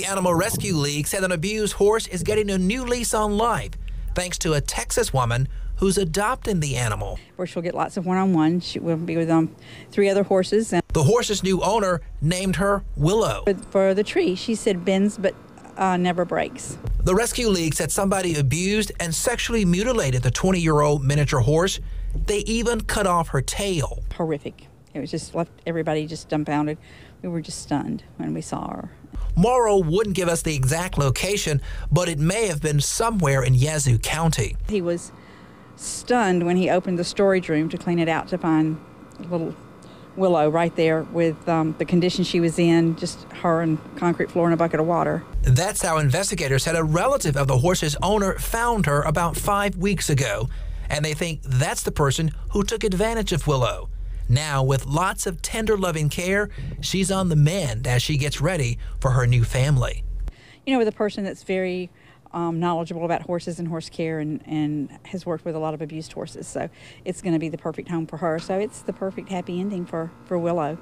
Animal Rescue League said an abused horse is getting a new lease on life thanks to a Texas woman who's adopting the animal. Where she'll get lots of one-on-one. She will be with um, three other horses. And The horse's new owner named her Willow. for, for the tree, she said bends but uh, never breaks. The Rescue League said somebody abused and sexually mutilated the 20 year old miniature horse. They even cut off her tail. Horrific. It was just left everybody just dumbfounded. We were just stunned when we saw her. Morrow wouldn't give us the exact location, but it may have been somewhere in Yazoo County. He was stunned when he opened the storage room to clean it out to find a little Willow right there with um, the condition she was in, just her and concrete floor and a bucket of water. That's how investigators said a relative of the horse's owner found her about five weeks ago, and they think that's the person who took advantage of Willow. Now, with lots of tender loving care, she's on the mend as she gets ready for her new family. You know, with a person that's very um, knowledgeable about horses and horse care and, and has worked with a lot of abused horses. So it's going to be the perfect home for her. So it's the perfect happy ending for, for Willow.